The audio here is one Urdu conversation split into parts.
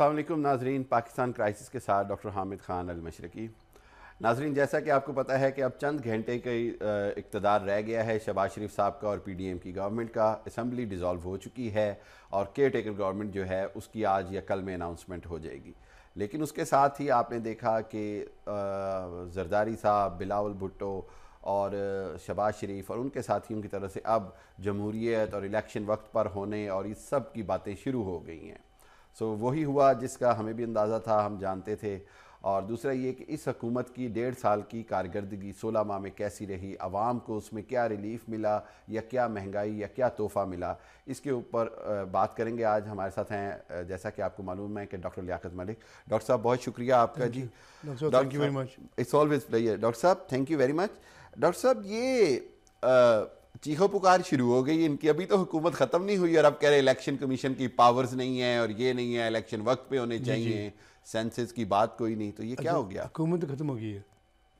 السلام علیکم ناظرین، پاکستان کرائسس کے ساتھ ڈاکٹر حامد خان المشرقی۔ ناظرین، جیسا کہ آپ کو پتہ ہے کہ اب چند گھنٹے کا اقتدار رہ گیا ہے شہباز شریف صاحب کا اور پی ڈی ایم کی گورنمنٹ کا۔ اسمبلی ڈیزالو ہو چکی ہے اور کیئر ٹیکر گورنمنٹ جو ہے، اس کی آج یا کل میں اناؤنسمنٹ ہو جائے گی۔ لیکن اس کے ساتھ ہی آپ نے دیکھا کہ زرداری صاحب، بلاول بھٹو اور شہباز شریف اور ان کے ساتھیوں کی طرف سے اب جمہوریت اور الیکشن وقت پر ہونے اور اس سب کی باتیں شروع ہو گئی ہیں۔ سو وہی ہوا جس کا ہمیں بھی اندازہ تھا ہم جانتے تھے۔ اور دوسرا یہ کہ اس حکومت کی ڈیڑھ سال کی کارکردگی سولہ ماہ میں کیسی رہی عوام کو اس میں کیا ریلیف ملا یا کیا مہنگائی یا کیا تحفہ ملا اس کے اوپر بات کریں گے آج ہمارے ساتھ ہیں۔ جیسا کہ آپ کو معلوم ہے کہ ڈاکٹر لیاقت ملک۔ ڈاکٹر صاحب بہت شکریہ آپ کا۔ جی ڈاکٹر صاحب thank you very much doctor صاحب یہ چیخو پکار شروع ہو گئی ان کی ابھی تو حکومت ختم نہیں ہوئی اور اب کہہ رہے الیکشن کمیشن کی پاورز نہیں ہیں اور یہ نہیں ہے الیکشن وقت پہ ہونے جی، جی۔ چاہیے سینسز کی بات کوئی نہیں تو یہ کیا ہو گیا؟ حکومت ختم ہو گئی ہے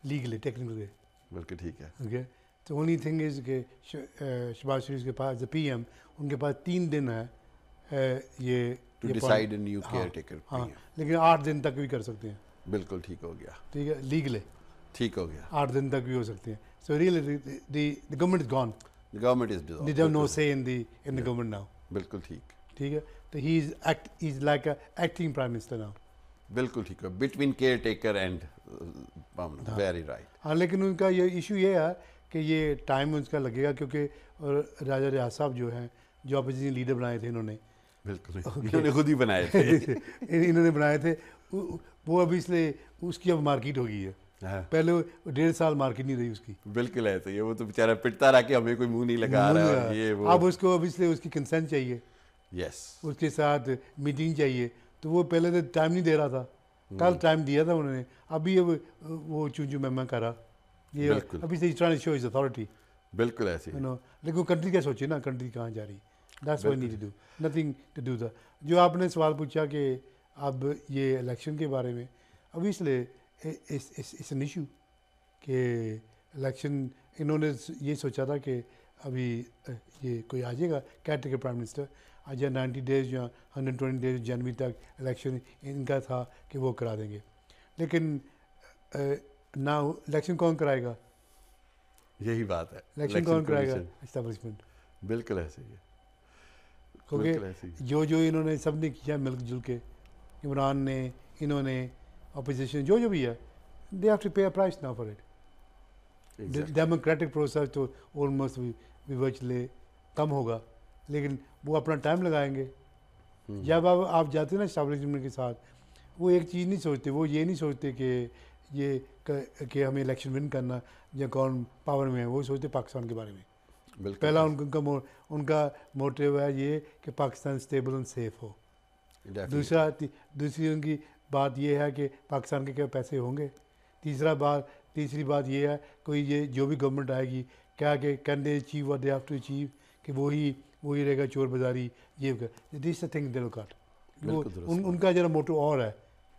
لیگلی ٹیکنیکلی بالکل ٹھیک ہے۔ اوکے تو اونلی تھنگ از کہ شہباز شریف کے پاس پی ایم ان کے پاس تین دن ہے یہ ہاں لیکن آٹھ دن تک بھی کر سکتے ہیں۔ بالکل ٹھیک ہو گیا۔ ٹھیک ہے لیگل ٹھیک ہو گیا۔ آٹھ دن تک بھی ہو سکتے ہیں۔ So really the government is gone government is the don't know say in the in the government now بالکل ٹھیک. ٹھیک ہے؟ تو he is act is like acting prime minister now بالکل ٹھیک. ہے between caretaker and very right ہاں لیکن ان کا یہ ایشو یہ ہے کہ یہ ٹائم اس کا لگے گا کیونکہ راجہ ریاض صاحب جو ہیں جو اپوزیشن لیڈر بنائے تھے انہوں نے۔ بالکل. انہوں نے خود ہی بنائے تھے۔ انہوں نے بنائے تھے۔ وہ ابھی اس لیے اس کی اب مارکیٹ ہو گئی ہے۔ پہلے ڈیڑھ سال مارکیٹ نہیں رہی اس کی۔ بالکل ایسے ہی وہ تو بیچارہ پٹتا رہا کہ ہمیں کوئی منہ نہیں لگا رہا ہے اب اس کو اب اس لیے اس کی کنسنٹ چاہیے۔ یس اس کے ساتھ میٹنگ چاہیے۔ تو وہ پہلے تو ٹائم نہیں دے رہا تھا۔ کل ٹائم دیا تھا انہوں نے۔ ابھی اب وہ چون چون میں میں کرا۔ یہ ابھی سے ٹرائن شو از اتھارٹی بالکل ایسے لیکن کنٹری کیا سوچے نا کنٹری کہاں جا رہی۔ That's why need to do nothing to do the جو آپ نے سوال پوچھا کہ اب یہ الیکشن کے بارے میں اب اس لیے اس این ایشو کہ الیکشن انہوں نے یہ سوچا تھا کہ ابھی یہ کوئی آ جائے گا کیٹر کے پرائم منسٹر آج نائنٹی ڈیز یا ہنڈریڈ ٹوئنٹی ڈیز جنوری تک الیکشن ان کا تھا کہ وہ کرا دیں گے لیکن نہ الیکشن کون کرائے گا یہی بات ہے الیکشن کون کرائے گا اسٹیبلشمنٹ بالکل ایسے ہی کیونکہ جو جو انہوں نے سب نے کیا مل جل کے عمران نے انہوں نے اپوزیشن جو جو بھی ہے they have to pay a price نا فار اٹ ڈیموکریٹک پروسیس تو آلموسٹ ورچولی کم ہوگا لیکن وہ اپنا ٹائم لگائیں گے جب آپ آپ جاتے ہیں نا اسٹیبلشمنٹ کے ساتھ وہ ایک چیز نہیں سوچتے وہ یہ نہیں سوچتے کہ یہ کہ ہمیں الیکشن ون کرنا یا کون پاور میں ہے وہ سوچتے پاکستان کے بارے میں پہلا ان کا ان کا موٹیو ہے یہ کہ پاکستان اسٹیبل اینڈ سیف ہو دوسرا دوسری ان کی بات یہ ہے کہ پاکستان کے کیا پیسے ہوں گے؟ تیسرا بات تیسری بات یہ ہے کوئی یہ جو بھی گورنمنٹ آئے گی کیا کہ can they achieve they have to achieve کہ وہی وہی رہے گا چور بازاری یہ دس تھنگ دل کاٹ ان کا ذرا موٹو اور ہے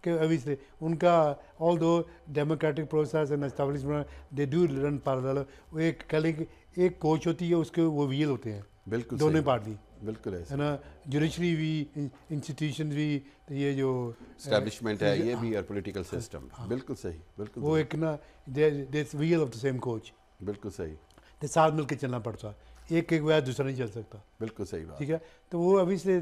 کہ ابھی سے ان کا all do democratic process and establishment they do run parallel وہ ایک کہ ایک کوچ ہوتی ہے اس کے وہ ویل ہوتے ہیں۔ بالکل دونوں پارٹی۔ بالکل ہے نا جوڈیشری بھی انسٹیٹیوشن بھی یہ جو اسٹیبلشمنٹ ہے یہ بھی اور پولیٹیکل سسٹم بالکل صحیح بالکل وہ ایک نا this wheel of the same coach بالکل صحیح۔ تو ساتھ مل کے چلنا پڑتا۔ ایک ایک وجہ دوسرا نہیں چل سکتا۔ بالکل صحیح بات۔ ٹھیک ہے؟ تو وہ ابھی سے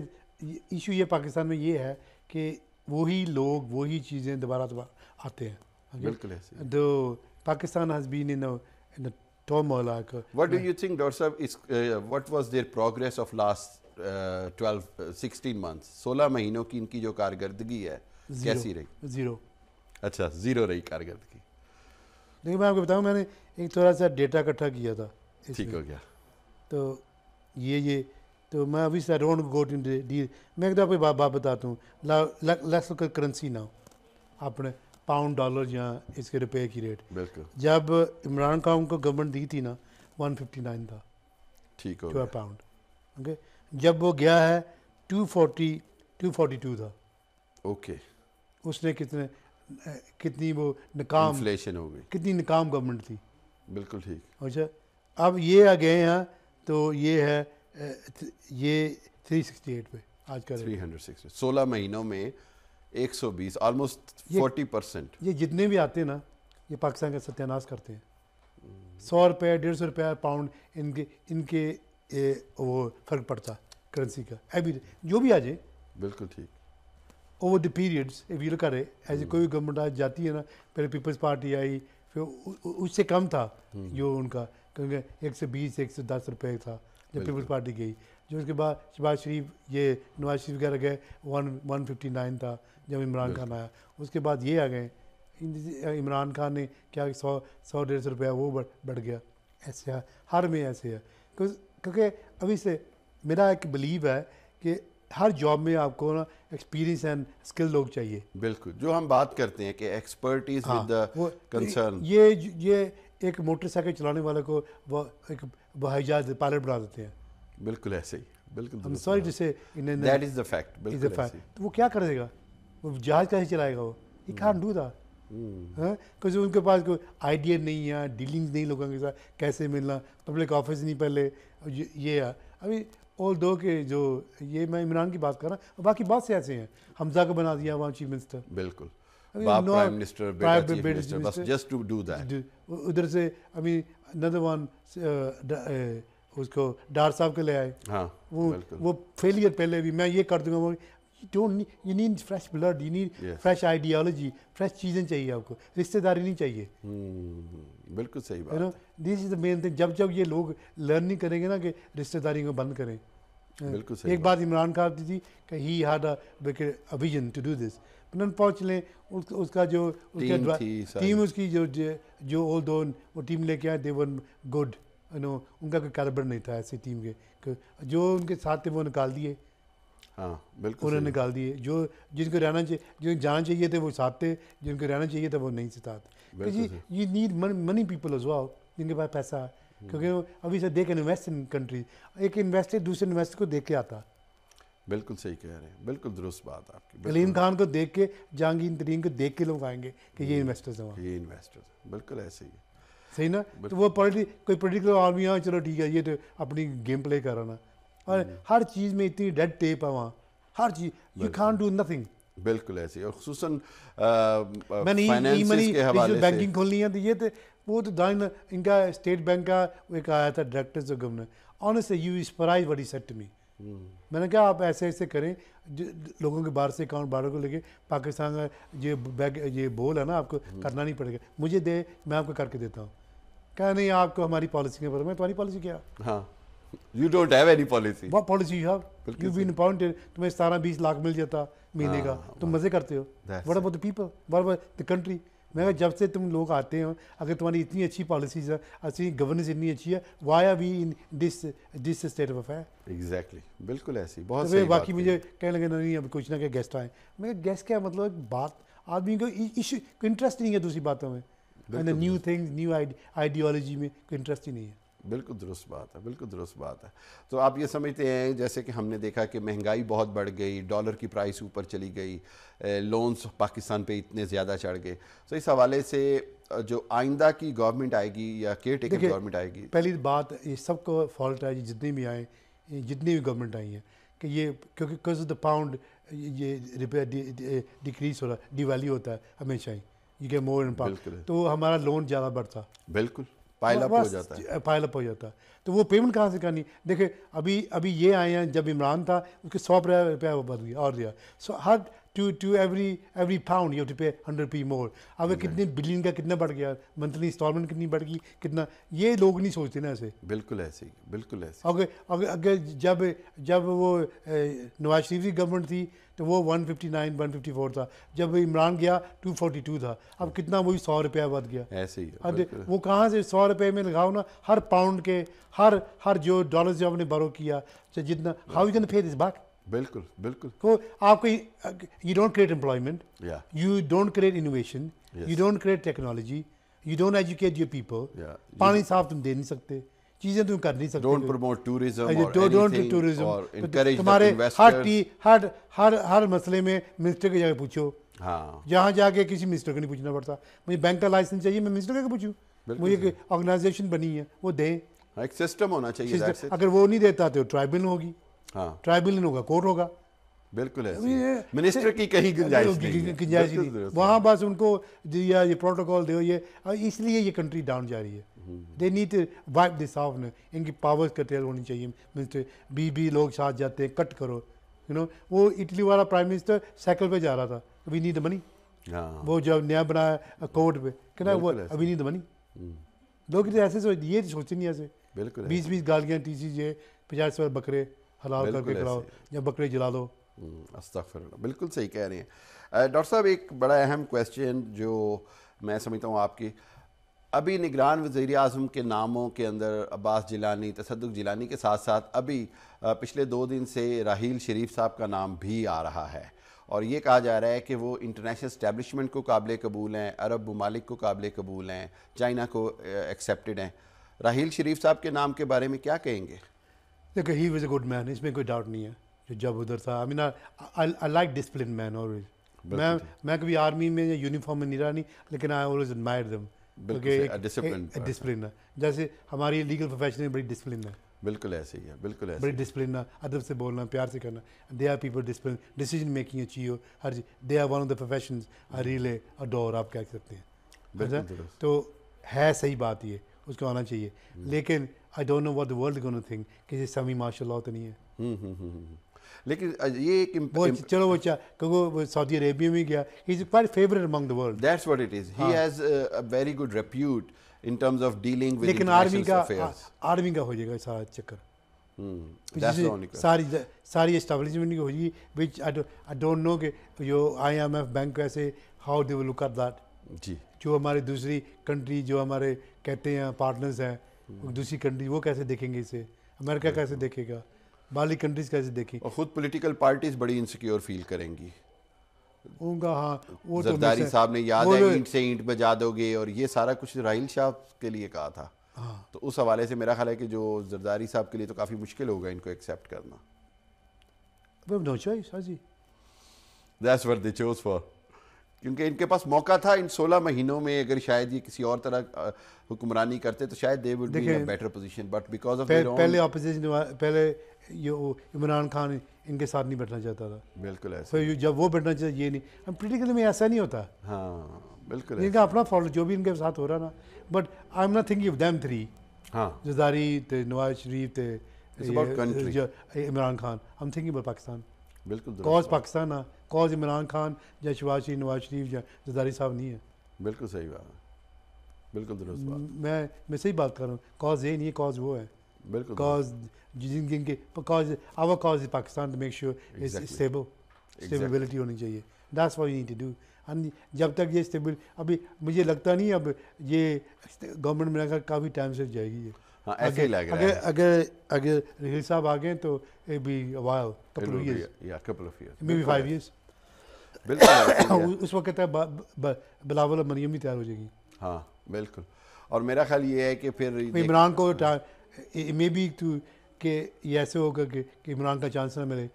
ایشو یہ پاکستان میں یہ ہے کہ وہی لوگ وہی چیزیں دوبارہ دوبارہ آتے ہیں۔ بالکل تو Pakistan has been in what do you think doctor صاحب what was there progress of last twelve sixteen month سولہ مہینوں کی ان کی جو کارکردگی ہے کیسی رہی زیرو اچھا زیرو رہی کارکردگی دیکھیے میں آپ کو بتاؤں میں نے ایک تھوڑا سا ڈیٹا اکٹھا کیا تھا ٹھیک ہو گیا تو یہ یہ تو میں ابھی سے ڈونٹ گو ٹو ڈی میں ایک دفعہ بات بات بتاتا ہوں لیس کرنسی نہ ہو اپنے پاؤنڈ ڈالر یا اس کے روپے کی ریٹ۔ بالکل۔ جب عمران خان کو گورنمنٹ دی تھی نا ون ففٹی نائن تھا۔ ٹھیک ہو پاؤنڈ اوکے جب وہ گیا ہے two forty two forty two تھا۔ اوکے اس نے کتنے کتنی وہ ناکام انفلیشن ہو گئی۔ کتنی ناکام گورنمنٹ تھی۔ بالکل ٹھیک۔ اچھا؟ اب یہ آ گئے ہیں تو یہ ہے یہ تھری سکسٹی ایٹ پہ۔ آج کا تھری ہنڈریڈ سکسٹی سولہ مہینوں میں ایک سو بیس آلموسٹ فورٹی پرسینٹ یہ جتنے بھی آتے ہیں نا یہ پاکستان کا ستیہ کرتے ہیں۔ سو روپے ڈیڑھ سو روپیہ پاؤنڈ ان کے ان کے وہ فرق پڑتا کرنسی کا۔ ایوری جو بھی آ جائے۔ بالکل ٹھیک۔ اوور دی پیریڈس ویل کرے ایسے کوئی بھی گورنمنٹ آج جاتی ہے نا پہلے پیپلز پارٹی آئی پھر اس سے کم تھا جو ان کا کیونکہ ایک سو بیس ایک سو دس روپے تھا۔ جب پیپلز پارٹی گئی۔ جو اس کے بعد شہباز شریف یہ نواز شریف وغیرہ گئے ون ون ففٹی نائن تھا جب عمران خان آیا۔ اس کے بعد یہ آ گئے عمران خان نے کیا سو سو ڈیڑھ سو روپیہ وہ بڑھ گیا۔ ایسے ہر میں ایسے ہے۔ کیونکہ ابھی سے میرا ایک بلیو ہے کہ ہر جاب میں آپ کو نا ایکسپیرینس اینڈ اسکل لوگ چاہیے۔ بالکل۔ جو ہم بات کرتے ہیں کہ ایکسپرٹیز کنسرن یہ یہ ایک موٹر سائیکل چلانے والے کو ایک ہوائی جہاز پائلٹ بنا دیتے ہیں۔ بالکل ایسے ہی بالکل sorry to say that is the fact تو وہ کیا کرے گا؟ وہ جہاز کیسے چلائے گا وہ؟ یہ کان ڈو دا کیونکہ ان کے پاس کوئی آئیڈیا نہیں ہے ڈیلنگز نہیں لوگوں کے ساتھ کیسے ملنا؟ پبلک آفس نہیں پہلے۔ یہ ہے۔ ابھی اول دو کے جو یہ میں عمران کی بات کر رہا ہوں باقی بہت سے ایسے ہیں۔ حمزہ کو بنا دیا وہاں چیف منسٹر۔ بالکل۔ ادھر سے اس کو ڈار صاحب کے لے آئے وہ فیلئر پہلے بھی میں یہ کر دوں گا you need fresh blood you need fresh ideology fresh چیزیں چاہیے آپ کو رشتہ داری نہیں چاہیے بالکل صحیح بات دس از دا مین تھنگ جب جب یہ لوگ لرن نہیں کریں گے نا کہ رشتہ داری کو بند کریں بالکل ایک بات عمران خان کی تھی کہ he had a vision to do this پھر پہنچ لیں اس کا جو ٹیم اس کی جو جو اول دو وہ ٹیم لے کے آئے دے ون گڈ نو ان کا کوئی کیلبر نہیں تھا ایسی ٹیم کے جو ان کے ساتھ تھے وہ نکال دیے۔ ہاں بالکل انہوں نے نکال دیے۔ جو جن کو رہنا چاہیے جن جانا چاہیے تھے وہ ساتھ تھے جن کو رہنا چاہیے تھا وہ نہیں ساتھ۔ جی یہ نیڈ منی پیپل از واؤ جن کے پاس پیسہ۔ کیونکہ ابھی سے دیکھ انویسٹ ان کنٹری ایک انویسٹر دوسرے انویسٹر کو دیکھ کے آتا۔ بالکل صحیح کہہ رہے ہیں بالکل درست بات آپ کی علیم خان کو دیکھ کے جہانگیر ترین کو دیکھ کے لوگ آئیں گے کہ یہ انویسٹرز ہیں یہ انویسٹرز بالکل ایسے ہی صحیح نا؟ تو وہ کوئی پرٹیکولر آرمی ہاں چلو ٹھیک ہے یہ تو اپنی گیم پلے کر رہا نا۔ اور ہر چیز میں اتنی ڈیڈ ٹیپ ہے وہاں۔ ہر چیز یو کان ڈو نتھنگ بالکل ایسی اور خصوصاً میں نے بینکنگ کھولنی ہے تو یہ تو وہ تو دائن ان کا اسٹیٹ بینک کا ایک آیا تھا director of governor honest you surprise what is set me میں نے کہا آپ ایسے ایسے کریں لوگوں کے باہر سے اکاؤنٹ باہر کو لے کے پاکستان یہ بیگ یہ بول ہے نا آپ کو کرنا نہیں پڑے گا۔ مجھے دے میں آپ کو کر کے دیتا ہوں۔ کہا نہیں آپ کو ہماری پالیسی کے بارے میں تمہاری پالیسی کیا؟ ہاں۔ You don't have any policy what policy you have you been appointed تمہیں ستارہ بیس لاکھ مل جاتا مہینے کا۔ تم مزے کرتے ہو۔ What about the people what about the country میں کہا جب سے تم لوگ آتے ہو اگر تمہاری اتنی اچھی پالیسیز ہے اچھی گورننس اتنی اچھی ہے why are we in this this state of affair exactly بالکل ایسی بہت باقی مجھے کہنے لگے نہیں اب کچھ نہ کہ گیسٹ آئے۔ میں گیسٹ کیا مطلب بات آدمی کو ایشو انٹرسٹ نہیں ہے دوسری باتوں میں۔ نیو تھنگس نیو آئیڈیالوجی میں کوئی انٹرسٹ ہی نہیں ہے۔ بالکل درست بات ہے بالکل درست بات ہے۔ تو آپ یہ سمجھتے ہیں جیسے کہ ہم نے دیکھا کہ مہنگائی بہت بڑھ گئی ڈالر کی پرائس اوپر چلی گئی لونز پاکستان پہ اتنے زیادہ چڑھ گئے۔ تو اس حوالے سے جو آئندہ کی گورنمنٹ آئے گی یا کیئر ٹیکر گورنمنٹ آئے گی۔ پہلی بات یہ سب کو فالٹ ہے جتنے بھی آئیں جتنی بھی گورنمنٹ آئی ہیں کہ یہ کیونکہ کز دا پاؤنڈ یہ ڈیکریز ہو رہا ہے ڈی ویلیو ہوتا ہے ہمیشہ ہی۔ یہ کہ مور پاؤنڈ تو ہمارا لون زیادہ بڑھتا۔ بالکل۔ پائل اپ ہو جاتا ہے۔ پائل اپ ہو جاتا ہے۔ تو وہ پیمنٹ کہاں سے کرنی؟ دیکھیں ابھی ابھی یہ آئے ہیں جب عمران تھا اس کے سو روپیہ وہ بدل گیا اور دیا۔ So Hare to to every every pound you to pay hundred p more اب کتنے بلین کا کتنا بڑھ گیا منتھلی انسٹالمنٹ کتنی بڑھ گئی کتنا یہ لوگ نہیں سوچتے نا ایسے بالکل ایسے بالکل ایسے اگر اگر جب جب وہ نواز شریف کی گورنمنٹ تھی تو وہ one fifty nine one fifty four تھا جب عمران گیا ٹو فورٹی ٹو تھا اب کتنا وہی سو روپیہ بد گیا ایسے ہی وہ کہاں سے سو روپے میں لگاؤ نا ہر پاؤنڈ کے ہر ہر جو ڈالر جو آپ نے برو کیا جتنا how you can pay this back بالکل بالکل۔ کو آپ کو you don't create employment you don't create innovation you don't create technology you don't educate your people پانی صاف تم دے نہیں سکتے چیزیں تم کر نہیں سکتے تمہارے ہر ٹی ہر ہر ہر مسئلے میں منسٹر کی جگہ پوچھو ہاں جہاں جا کے کسی منسٹر کو نہیں پوچھنا پڑتا مجھے بینک کا لائسنس چاہیے میں منسٹر کا پوچھوں مجھے ایک آرگنائزیشن بنی ہے وہ دیں ایک سسٹم ہونا چاہیے اگر وہ نہیں دیتا تو ٹرائبل ہوگی ہاں۔ ٹرائبل ہوگا کورٹ ہوگا؟ بالکل منسٹر کی کہیں گنجائش نہیں وہاں بس ان کو یہ پروٹوکول دو یہ اس لیے یہ کنٹری ڈاؤن جا رہی ہے۔ They need wipe this off ان کی پاورز کٹیل ہونی چاہیے۔ منسٹر بی بی لوگ ساتھ جاتے ہیں کٹ کرو۔ یو نو وہ اٹلی والا پرائم منسٹر سائیکل پہ جا رہا تھا۔ وی نیڈ منی وہ جب نیا بنایا کورٹ پہ۔ کہنا وہ ابھی نیڈ منی لوگ ایسے یہ سوچتے نہیں ایسے۔ بالکل بیس بیس گالیاں ٹی سی جے پچاس بکرے۔ حلال کر کے کھلاؤ یا بکرے جلا دو۔ استغفر اللہ بالکل صحیح کہہ رہے ہیں۔ ڈاکٹر صاحب ایک بڑا اہم کویسچن جو میں سمجھتا ہوں آپ کی ابھی نگران وزیر اعظم کے ناموں کے اندر عباس جیلانی تصدق جیلانی کے ساتھ ساتھ ابھی پچھلے دو دن سے راہیل شریف صاحب کا نام بھی آ رہا ہے۔ اور یہ کہا جا رہا ہے کہ وہ انٹرنیشنل اسٹیبلشمنٹ کو قابل قبول ہیں عرب ممالک کو قابل قبول ہیں چائنا کو ایکسیپٹڈ ہیں۔ راہیل شریف صاحب کے نام کے بارے میں کیا کہیں گے؟ دیکھو ہی واز اے گڈ مین اس میں کوئی ڈاؤٹ نہیں ہے جو جب ادھر تھا I mean I like discipline mean always میں میں کبھی آرمی میں یا یونیفارم میں نہیں رہا نہیں لیکن I always admire them discipline ہے جیسے ہماری لیگل پروفیشن میں بڑی ڈسپلن ہے بالکل ایسے ہی ہے بالکل ایسے بڑی ڈسپلن ہے ادب سے بولنا پیار سے کرنا they are people discipline decision making اچھی ہو ہر چیز they are one of the professions really اور ڈور آپ کہہ سکتے ہیں تو ہے صحیح بات یہ اس کو آنا چاہیے۔ لیکن I don't know what the world gone think کسی سمی ماشاء اللہ تو نہیں ہے۔ لیکن یہ ایک چلو وہ کیونکہ وہ سعودی عربیہ میں گیا۔ He is quite favourite among the world that's what it is he has a very good repute in terms of dealing with لیکن آرمی کا آرمی کا ہو جائے گا سارا چکر۔ ساری ساری اسٹیبلشمنٹ کی ہو جائے گی وچ آئی ڈونٹ نو کہ جو آئی ایم ایف بینک ایسے how they will look at that جی۔ جو ہماری دوسری کنٹری جو ہمارے کہتے ہیں پارٹنرز ہیں دوسری کنٹری وہ کیسے دیکھیں گے اسے؟ امریکہ کیسے دیکھے گا؟ بالی کنٹریز کیسے دیکھیں؟ اور خود پولیٹیکل پارٹیز بڑی انسیکیور فیل کریں گی۔ ان کا ہاں وہ زرداری صاحب نے یاد ہے اینٹ سے اینٹ بجا دو گے اور یہ سارا کچھ راہیل شاہ کے لیے کہا تھا۔ ہاں۔ تو اس حوالے سے میرا خیال ہے کہ جو زرداری صاحب کے لیے تو کافی مشکل ہوگا ان کو ایکسیپٹ کرنا۔ نو چوائس ہاں جی that's what they choose for کیونکہ ان کے پاس موقع تھا ان سولہ مہینوں میں اگر شاید یہ کسی اور طرح حکمرانی کرتے تو شاید they would be better position but because of پہلے اپوزیشن پہلے یہ عمران خان ان کے ساتھ نہیں بیٹھنا چاہتا تھا۔ بالکل ایسا۔ جب وہ بیٹھنا چاہتا یہ نہیں۔ ہم پولیٹیکل میں ایسا نہیں ہوتا۔ ہاں بالکل ان کا اپنا فالٹ جو بھی ان کے ساتھ ہو رہا نا۔ But I am not thinking of them three ہاں۔ زداری تھے نواز شریف تھے عمران خان۔ ہم تھنکنگ اباؤٹ پاکستان بالکل کاز پاکستان ہے کاز عمران خان یا شہباز شریف نواز شریف یا زداری صاحب نہیں ہے بالکل صحیح بات۔ ہے بالکل درست بات۔ میں میں صحیح بات کر رہا ہوں۔ کاز یہ نہیں ہے کاز وہ ہے۔ بالکل کاز جن کے cause our is Pakistan to make sure is stable stability ہونی چاہیے۔ That's why need to do جب تک یہ اسٹیبل ابھی مجھے لگتا نہیں اب یہ گورنمنٹ میں لگا کافی ٹائم سے جائے گی۔ یہ ہاں، اگر اگر صاحب آ گئے تو اس وقت بلاول مریم بھی تیار ہو جائے گی۔ ہاں بالکل۔ اور میرا خیال یہ ہے کہ پھر عمران کو مے بی کہ یہ ایسے ہوگا کہ عمران کا چانس نہ ملے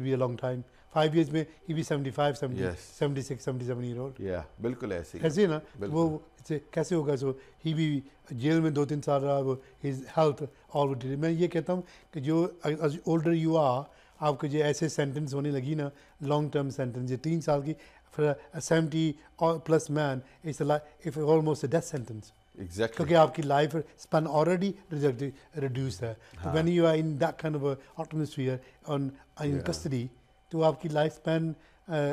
be a long time five years میں ہی بھی seventy five seventy six seventy seven year old بالکل ایسے ایسے نا وہ کیسے ہوگا؟ سو ہی بھی جیل میں دو تین سال رہا وہ ہز ہیلتھ آل میں یہ کہتا ہوں کہ جو اولڈر یو آ آپ کو جو ایسے سینٹنس ہونے لگی نا لانگ ٹرم سینٹنس یہ تین سال کی seventy plus man it's almost death sentence کیونکہ آپ کی لائف اسپین آلریڈی ریڈیوس ہے. When you are in that kind of atmosphere on in custody تو آپ کی لائف اسپین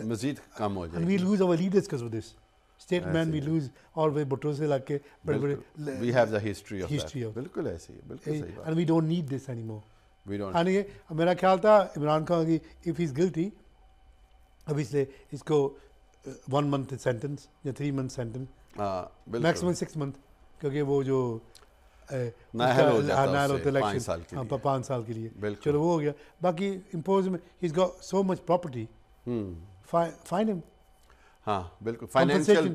مزید کم ہو جائے we lose our leaders cause of this statesman we lose اور وہ بٹوں سے لگ کے بڑے بڑے we have the history of history of بالکل ایسے ہی بالکل صحیح بات۔ And we don't need this any more we don't یعنی میرا خیال تھا عمران خان کی اف از گلٹی اب اس لیے اس کو ون منتھ سینٹنس یا three month sentence maximum six month کیونکہ وہ جو پانچ سال کے لیے۔ چلو وہ ہو گیا۔ باقی امپوز میں got so much property fine ہم ہاں بالکل فائنینشیل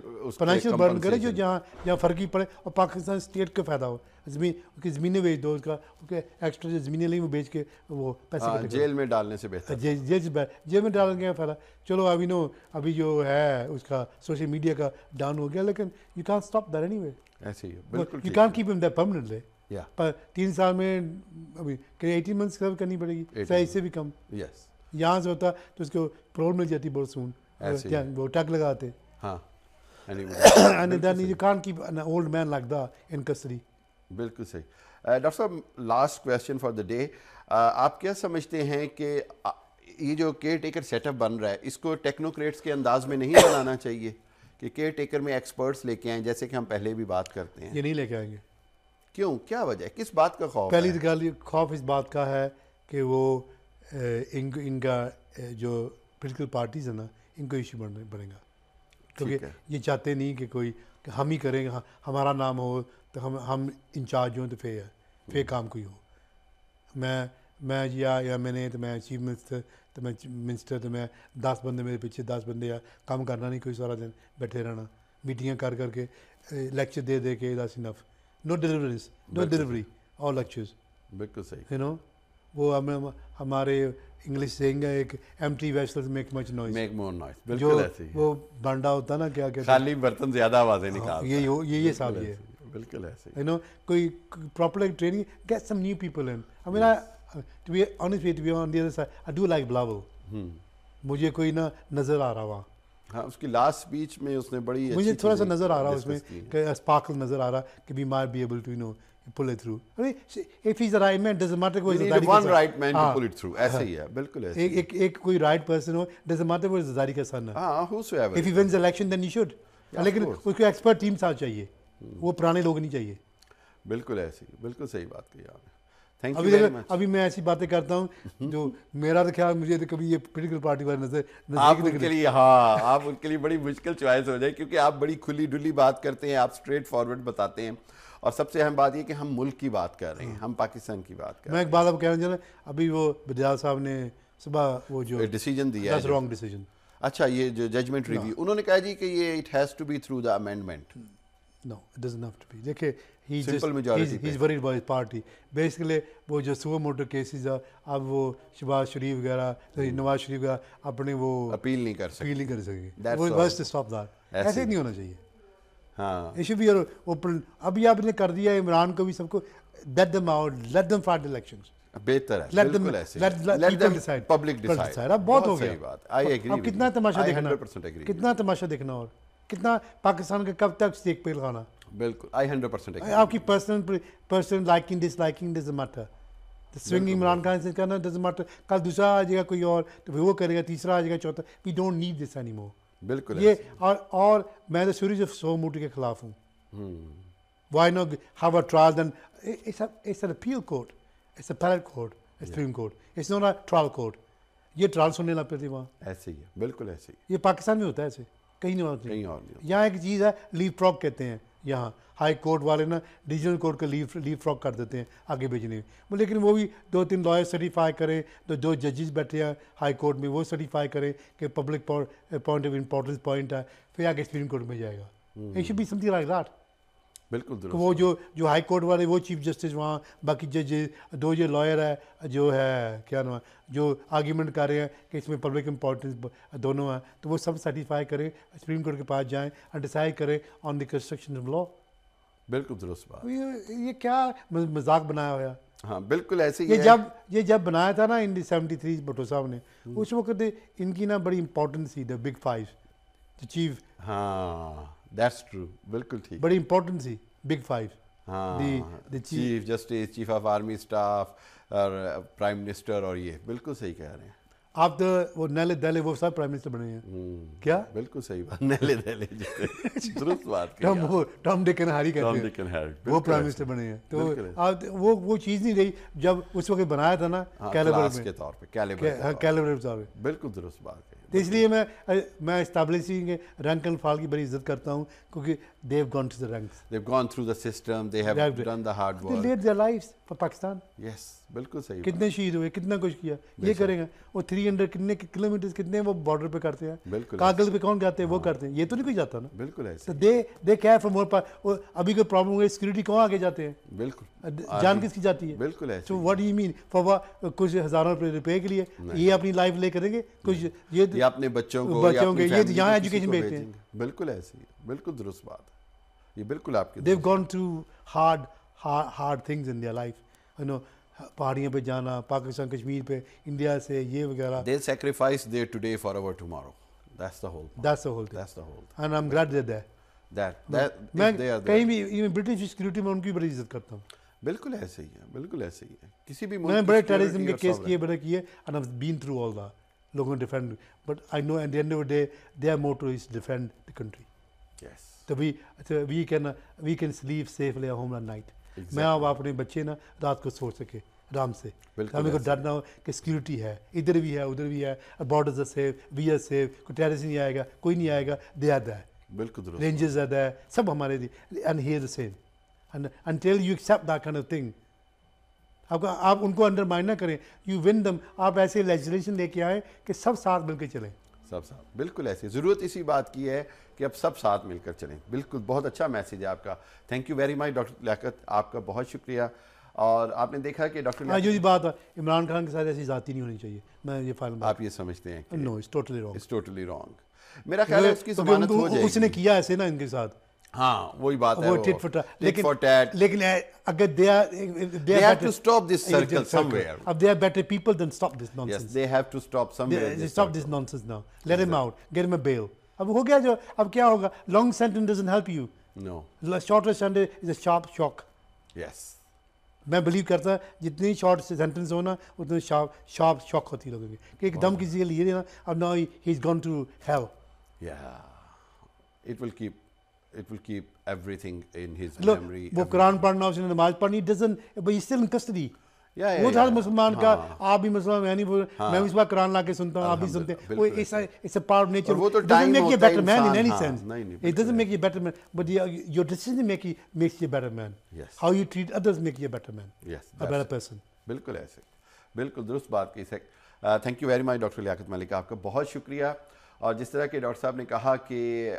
برن کرے جو جہاں جہاں فرقی پڑے اور پاکستان اسٹیٹ کو فائدہ ہو۔ زمین کی زمینیں بیچ دو اس کا ایکسٹرا جو زمینیں لیں وہ بیچ کے وہ پیسے جیل میں ڈالنے سے بہتر۔ جیل سے جیل میں ڈالنے کا فائدہ۔ چلو ابھی نو ابھی جو ہے اس کا سوشل میڈیا کا ڈاؤن ہو گیا لیکن یو کان اسٹاپ دیٹ اینی وے ایسے ہی بالکل یو کان کیپ ہم دیٹ پرماننٹلی پر تین سال میں ابھی ایٹین منتھس کرنی پڑے گی اس سے بھی کم۔ یس یہاں سے ہوتا تو اس کو پرول مل جاتی بہت سون ایسے وہ ٹک لگاتے ہاں. An old man like that in custody. بالکل صحیح. ڈاکٹر صاحب last question for the day آپ کیا سمجھتے ہیں کہ یہ جو کیئر ٹیکر سیٹ اپ بن رہا ہے اس کو ٹیکنوکریٹس کے انداز میں نہیں بنانا چاہیے کہ کیئر ٹیکر میں ایکسپرٹس لے کے آئیں جیسے کہ ہم پہلے بھی بات کرتے ہیں؟ یہ نہیں لے کے آئیں گے۔ کیوں؟ کیا وجہ ہے؟ کس بات کا خوف پہلی گل خوف اس بات کا ہے کہ وہ ان ان کا جو پولیٹیکل پارٹیز ہیں نا ان کو ایشو بنے بنے گا۔ کیونکہ یہ چاہتے نہیں کہ کوئی کہ ہم ہی کریں گے ہمارا نام ہو تو ہم ہم انچارج ہوں تو فے ہے فے کام کوئی ہو۔ میں میں یا یا میں نے تو میں چیف منسٹر تو میں منسٹر تو میں دس بندے میرے پیچھے دس بندے یا کام کرنا نہیں کوئی سارا دن بیٹھے رہنا۔ میٹنگیں کر کر کے لیکچر دے دے کے this enough no deliveries no delivery all lectures بالکل صحیح۔ یو نو وہ ہمیں ہمارے انگلش سینگ ہے ایک empty make much noise make more noise بالکل ایسے ہی وہ بانڈا ہوتا نا کیا کہتے خالی برتن زیادہ آوازیں نکالتا یہ یہ یہ ساتھ یہ بالکل ایسے یو نو کوئی proper training get some new people in I mean to be honest to be on the other side I do like Bilawal مجھے کوئی نہ نظر آ رہا وہاں۔ ہاں اس کی لاسٹ اسپیچ میں اس نے بڑی مجھے تھوڑا سا نظر آ رہا اس میں۔ کہ اسپارکل نظر آ رہا کہ we might be able to know I mean, if he's the right man doesn't matter کوئی right man to ہاں، pull it through. ایسے ہی ہے بالکل ایسے ایک ایک کوئی right person who doesn't matter وہ زرداری کا سن ہے ہاں whosoever if he wins the election then he should of لیکن. اس کو ایکسپرٹ ٹیم ساتھ چاہیے وہ پرانے لوگ نہیں چاہیے بالکل ایسے ہی بالکل صحیح بات کہی آپ نے ابھی ابھی میں ایسی باتیں کرتا ہوں جو میرا تو خیال مجھے تو کبھی یہ پولیٹیکل پارٹی والے نظر آپ ان کے لیے ہاں آپ ان کے لیے بڑی مشکل چوائس ہو جائے کیونکہ آپ بڑی کھلی ڈلی بات کرتے ہیں آپ اسٹریٹ فارورڈ بتاتے ہیں۔ اور سب سے اہم بات یہ کہ ہم ملک کی بات کر رہے ہیں ہم پاکستان کی بات کر میں ایک بات کہنا چاہ رہا ہوں ابھی وہ بجال صاحب نے صبح وہ جو رہے ہیں ڈیسیجن دیا ہے wrong decision اچھا یہ جو ججمنٹ ریویو انہوں نے کہا جی کہ یہ it has to be through the amendment He's, پہ۔ he's worried about his party. Basically وہ جو سوپر موٹر کیسز اب وہ شہباز شریف وغیرہ نواز شریف وغیرہ اپنے وہ اپیل نہیں کر سکتے. فیل نہیں کر سکے وہ. بس اسٹاپ دیٹ ایسے نہیں ہونا چاہیے۔ ہاں۔ ایشو بھی اوپن ابھی آپ نے کر دیا عمران کو بھی سب کو let them out let them fight elections بہتر ہے people them decide. public People decide. decide. اب بہت ہو گیا۔ بات۔ I agree اب with کتنا. تماشا دیکھنا۔ 100% agree with کتنا تماشا دیکھنا اور۔ کتنا پاکستان کا کب تک سیک پہ لگانا؟ you. بالکل I 100% agree. آپ کی personal personal liking disliking does matter swing Imran Khan سے کرنا ڈز میٹر کل دوسرا آ جائے گا کوئی اور تو پھر وہ کرے گا تیسرا آ جائے گا چوتھا۔ We don't need this any more بالکل یہ اور اور میں تو شروع سے سو موٹی کے خلاف ہوں۔ Why no have a trial then it's an appeal court it's appellate court supreme court it's not a trial court یہ ٹرائل سننے لگ تھے وہاں۔ ایسے ہی ہے بالکل ایسے ہی۔ یہ پاکستان میں ہوتا ہے ایسے۔ کہیں نہیں۔ ہوتا کہیں اور نہیں۔ یہاں ایک چیز ہے لیو فراک کہتے ہیں۔ یہاں ہائی کورٹ والے نا ڈیویژنل کورٹ کا لیو لیو فراک کر دیتے ہیں آگے بھیجنے۔ میں لیکن وہ بھی دو تین لائر سرٹیفائی کریں تو جو ججز بیٹھے ہیں ہائی کورٹ میں وہ سرٹیفائی کریں کہ public point of importance point ہے پھر آگے سپریم کورٹ میں جائے گا۔ It should be something like that بالکل درست وہ جو جو ہائی کورٹ والے وہ چیف جسٹس وہاں باقی جج دو جو لائر ہے جو ہے کیا نام جو آرگیومنٹ کر رہے ہیں کہ اس میں پبلک امپورٹنس دونوں ہیں تو وہ سب سرٹیفائی کریں سپریم کورٹ کے پاس جائیں اور ڈیسائڈ کریں آن دی کنسٹرکشن آف لا بالکل درست بات۔ یہ کیا مذاق بنایا ہوا ہاں بالکل ایسے یہ جب یہ جب بنایا تھا نا ان سیونٹی تھری بھٹو صاحب نے اس وقت ان کی نا بڑی امپورٹنس تھی دا بگ فائیو چیف ہاں۔ دیٹس ٹرو بالکل ٹھیک۔ بڑی امپورٹنس تھی بگ فائیو ہاں the- the chief- chief justice chief of army staff اور پرائم منسٹر اور یہ۔ بالکل صحیح کہہ رہے ہیں۔ آپ تو وہ نیلے دہلے وہ سب پرائم منسٹر بنے ہیں۔ کیا؟ بالکل صحیح بات۔ نیلے دہلے درست بات ٹام وہ ٹام ڈیکن ہاری کہتے ہیں۔ ڈکن ہیڈ وہ پرائم منسٹر بنے ہیں۔ تو وہ وہ چیز نہیں رہی۔ جب اس وقت بنایا تھا نا کیلیبر کلاس میں۔ کے طور پہ کیلیبر کیلیبر بالکل درست بات کہی۔ تو اس لیے میں میں اسٹیبلشنگ رینک اینڈ فال کی بڑی عزت کرتا ہوں کیونکہ they've gone to the ranks they've gone through the system they have They have- done the hard they work. Let their life for Pakistan yes بالکل صحیح کتنے شہید ہوئے کتنا کچھ کیا یہ کریں گے وہ تھری ہنڈریڈ کتنے کلو میٹر کتنے وہ بارڈر پہ کرتے ہیں بالکل. کاغذ پہ کون جاتے ہیں وہ کرتے ہیں یہ تو نہیں کوئی جاتا نا. بالکل ایسے دے دے کیا فرام مور ابھی کوئی پرابلم ہوئی سیکورٹی کون آگے جاتے ہیں؟ بالکل. جان کس کی جاتی ہے؟ بالکل ایسے تو واٹ یو مین فار کچھ ہزاروں روپے کے لیے یہ اپنی لائف لے کریں گے کچھ یہ اپنے بچوں کو بچوں کے یہ یہاں ایجوکیشن بھیجتے ہیں بالکل ایسے ہی بالکل درست بات ہے یہ بالکل آپ کی they've gone through hard hard things in their life you know پہاڑیوں پہ جانا پاکستان کشمیر پہ انڈیا سے یہ وغیرہ They'll sacrifice their today for our tomorrow. That's the whole. point. That's the whole thing. That's the whole. thing. And I'm glad they're there. That that میں. کہیں بھی ایون برٹش سیکورٹی میں ان کی بڑی عزت کرتا ہوں بالکل ایسے ہی ہے بالکل ایسے ہی ہے کسی بھی میں نے بڑے ٹیررزم کے اور کیس کیے بڑے کیے and I been through all the لوگوں نے defend but I know and end of day they are motto is defend the country Yes. تو we we can we can sleep safely home night میں اب اپنے بچے نا رات کو سو سکے آرام سے بالکل ہمیں کو ایسے۔ ڈرنا ہو کہ سیکورٹی ہے ادھر بھی ہے ادھر بھی ہے borders are safe we are safe کوئی ٹیررسٹ نہیں آئے گا کوئی نہیں آئے گا دے آر دیر بالکل درست رینجز آر دیر سب ہمارے and here the same until you accept that kind of thing آپ ان کو انڈر مائنڈ نہ کریں۔ یو ون دم آپ ایسے لیجسلیشن لے کے آئیں کہ سب ساتھ مل کے چلیں۔ سب ساتھ۔ بالکل ایسی۔ ضرورت اسی بات کی ہے کہ اب سب ساتھ مل کر چلیں۔ بالکل۔ بہت اچھا میسیج ہے آپ کا۔ Thank you very much doctor Liaquat آپ کا بہت شکریہ۔ اور آپ نے دیکھا کہ ڈاکٹر ہاں جو یہ بات ہے عمران خان کے ساتھ ایسی ذاتی نہیں ہونی چاہیے۔ میں یہ فائنل آپ یہ سمجھتے ہیں no it's totally wrong it's totally wrong میرا خیال ہے اس کی ضمانت ہو جائے اس نے کیا ایسے نا ان کے ساتھ۔ ہاں وہی بات ہے وہ ٹٹ فٹ۔ tit لیکن. لیکن اگر they are They have to stop this circle somewhere. اب they are better people then stop this Yes, nonsense they have to stop somewhere. this stop this nonsense now let them out get them bail اب ہو گیا جو اب کیا ہوگا long sentence doesn't help you No. Shorter sentence is a sharp shock Yes. میں بلیو کرتا جتنی شارٹ سینٹنس ہونا اتنی شارپ شارپ شاک ہوتی لوگوں کی۔ کہ ایک دم کسی کے لیے نا اب نا he is gone to hell Yeah. It will keep it will keep everything in his لوگ memory. وہ قرآن پڑھنا اس نے نماز پڑھنی doesn't but still in custody Yeah, yeah, وہ تھا yeah. مسلمان کا ہاں۔ آپ بھی مسلمان میں نہیں بول میں بھی اس بار قرآن لا کے سنتا ہوں آپ بھی سنتے ہیں وہ بالکل اٹس اے پارٹ نیچر اور وہ تو ڈزنٹ time میک یو ہوتا ہے بیٹر مین ان انسان، اینی ہاں، سینس نہیں، نہیں، it doesn't make you better man but your decision make makes you better man Yes. How you treat others make you better man Yes. A better person بالکل ایسے بالکل درست بات کی اور جس طرح کہ ڈاکٹر صاحب نے کہا کہ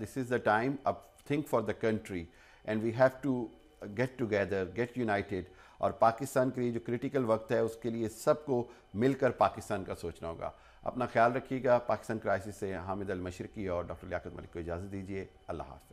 دس از دا ٹائم اب think for the country and we have to get together get united اور پاکستان کے لیے جو کرٹیکل وقت ہے اس کے لیے سب کو مل کر پاکستان کا سوچنا ہوگا۔ اپنا خیال رکھیے گا، پاکستان کرائسس سے حامد المشرقی اور ڈاکٹر لیاقت ملک کو اجازت دیجیے۔ اللہ حافظ۔